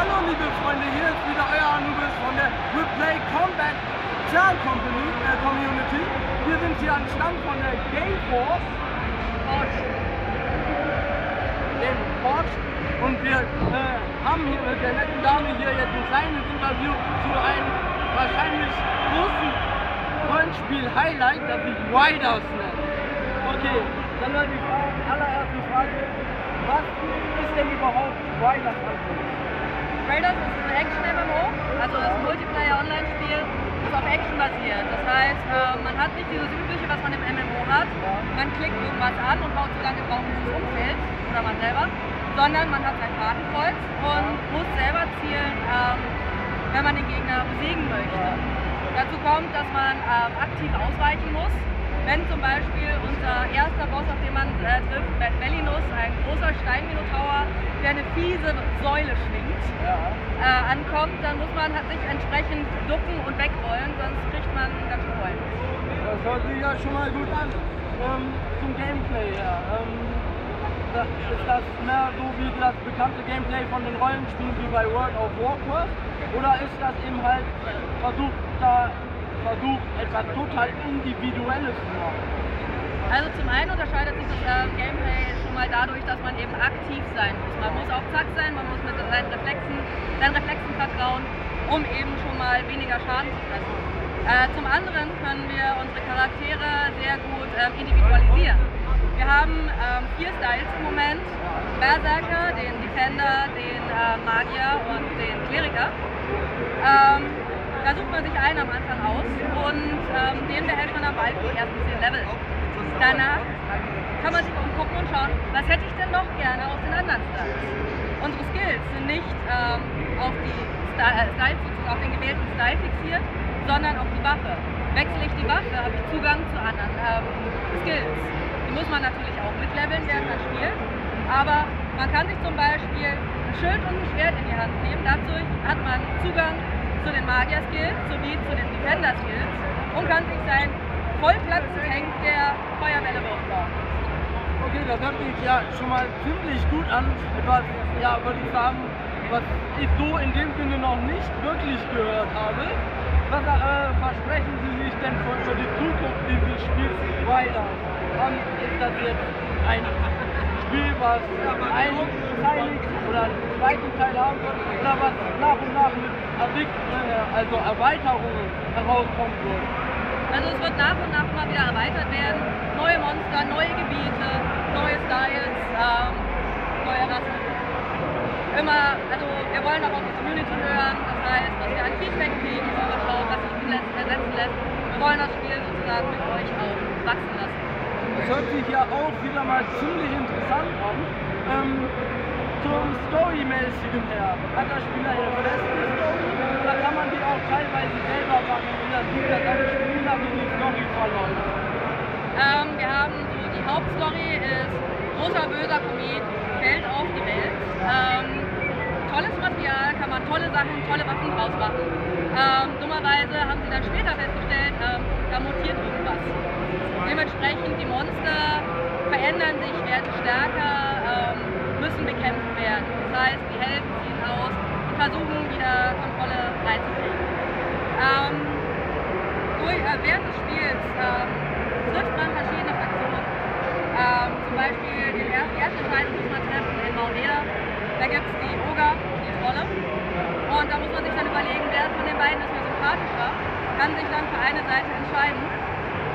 Hallo liebe Freunde, hier ist wieder euer Anubis von der Replay Combat Chan Company, äh, Community. Wir sind hier am Stand von der Game Force. Game Force. Und wir äh, haben hier mit der netten Dame hier jetzt ein kleines Interview zu einem wahrscheinlich großen Rollenspiel-Highlight, das sich Riders nennt. Okay, dann mal die allererste Frage. Was ist denn überhaupt Riders eigentlich? Raiders ist ein Action-MMO, also das Multiplayer-Online-Spiel, das auf Action basiert. Das heißt, äh, man hat nicht dieses Übliche, was man im MMO hat. Man klickt irgendwas an und baut so lange drauf, bis es umfällt, oder man selber, sondern man hat sein Fadenkreuz und muss selber zielen, ähm, wenn man den Gegner besiegen möchte. Dazu kommt, dass man ähm, aktiv ausweichen muss. Wenn zum Beispiel unser erster Boss, auf den man äh, trifft, Matt Bellinus, ein großer Steinminotaur, der eine fiese Säule schwingt, Ja. äh, ankommt, dann muss man halt sich entsprechend ducken und wegrollen, sonst kriegt man ganz schön Rollen. Das hört sich ja schon mal gut an. Ähm, zum Gameplay her. Ähm, das, ist das mehr so wie das bekannte Gameplay von den Rollenspielen wie bei World of Warcraft? Oder ist das eben halt versucht, da versucht, etwas total Individuelles zu machen? Also zum einen unterscheidet sich das äh, Gameplay schon mal dadurch, dass man eben aktiv sein muss. Man muss auf Zack sein, man muss mit seinen Reflexen, seinen Reflexen vertrauen, um eben schon mal weniger Schaden zu fressen. Äh, zum anderen können wir unsere Charaktere sehr gut ähm, individualisieren. Wir haben ähm, vier Styles im Moment. Berserker, den Defender, den äh, Magier und den Kleriker. Ähm, da sucht man sich einen am Anfang aus und ähm, den behält man am Ball die ersten 10 Level. Danach kann man sich umgucken und schauen, was hätte ich denn noch gerne aus den anderen Styles. Unsere Skills sind nicht ähm, auf die äh, Styles, sozusagen auf den gewählten Style fixiert, sondern auf die Waffe. Wechsle ich die Waffe, habe ich Zugang zu anderen ähm, Skills. Die muss man natürlich auch mitleveln, während man spielt. Aber man kann sich zum Beispiel ein Schild und ein Schwert in die Hand nehmen. Dazu hat man Zugang zu den Magier-Skills sowie zu den Defender-Skills und kann sich sein Vollplatz-Tank der Feuerwelle aufbauen. Okay, das hört sich ja schon mal ziemlich gut an. Etwas, ja, würde ich sagen, was ich so in dem Sinne noch nicht wirklich gehört habe. Was äh, versprechen Sie sich denn für, für die Zukunft dieses Spiels weiter? Ähm, ist das jetzt ein Spiel, was einteilig oder einen zweiten Teil haben wird oder was nach und nach mit Addict, äh, also Erweiterungen herauskommen wird? Also es wird nach und nach mal wieder erweitert werden. Neue Monster, neue Gebiete, neue Styles, ähm, neue Rassen. Immer, also wir wollen auch auf die Community hören, das heißt, was wir an Feedback kriegen, schauen, was sich ersetzen lässt. Wir wollen das Spiel sozusagen mit euch auch wachsen lassen. Das hört sich ja auch wieder mal ziemlich interessant an. Ähm, zum Storymäßigen her. Hat das Spiel eine feste Story oder kann man die auch teilweise selber wie das dann Spieler wie die Story verläuft? Ähm, wir haben so die Hauptstory ist großer böser Komet fällt auf die Welt. Ähm, tolles Material, kann man tolle Sachen, tolle Waffen draus machen. Ähm, dummerweise haben sie dann später festgestellt, ähm, da mutiert irgendwas. Dementsprechend die Monster verändern sich, werden stärker, ähm, müssen bekämpft werden. Das heißt, die Helden ziehen aus und versuchen wieder Kontrolle reinzukriegen. Ähm, durch, äh, während des Spiels ähm, trifft man verschiedene Fraktionen. Ähm, zum Beispiel den er die erste Entscheidung muss man treffen in Mount Eda. Da gibt es die Oga, die Trolle. Und da muss man sich dann überlegen, wer von den beiden ist mir sympathischer. Kann sich dann für eine Seite entscheiden,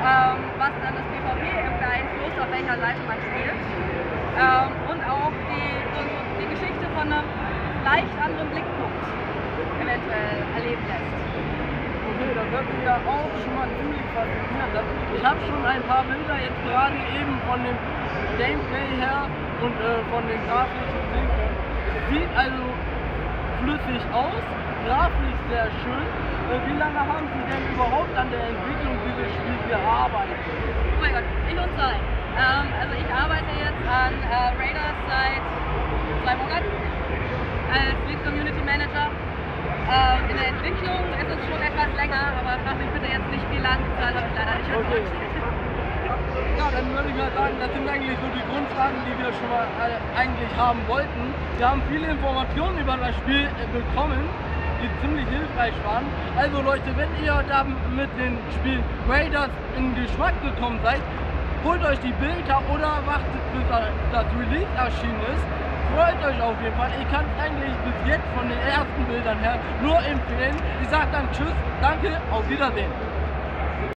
ähm, was dann das PvP beeinflusst, auf welcher Seite man spielt. Ähm, und auch die, so, so die Geschichte von einem leicht anderen Blickpunkt eventuell erleben lässt. Okay, das hört sich auch schon mal ziemlich faszinierend an. Ich habe schon ein paar Bilder jetzt gerade eben von dem Gameplay her und äh, von den grafischen. Es sieht also flüssig aus, grafisch sehr schön. Äh, wie lange haben Sie denn überhaupt an der Entwicklung dieses Spiels gearbeitet? Oh mein Gott, ich und zwei. Ähm, also ich arbeite jetzt an äh, Raiders seit zwei Monaten als Lead Community Manager. Ähm, in der Entwicklung ist es schon etwas länger, aber frag mich bitte jetzt nicht wie lang, die Zahl habe ich leider nicht Okay. Ja, dann würde ich mal sagen, das sind eigentlich so die Grundfragen, die wir schon mal alle eigentlich haben wollten. Wir haben viele Informationen über das Spiel äh, bekommen, die ziemlich hilfreich waren. Also Leute, wenn ihr da mit dem Spiel Raiders in Geschmack gekommen seid, holt euch die Bilder oder wartet bis das Release erschienen ist. Freut euch auf jeden Fall. Ich kann es eigentlich bis jetzt von den ersten Bildern her nur empfehlen. Ich sage dann Tschüss, danke, auf Wiedersehen.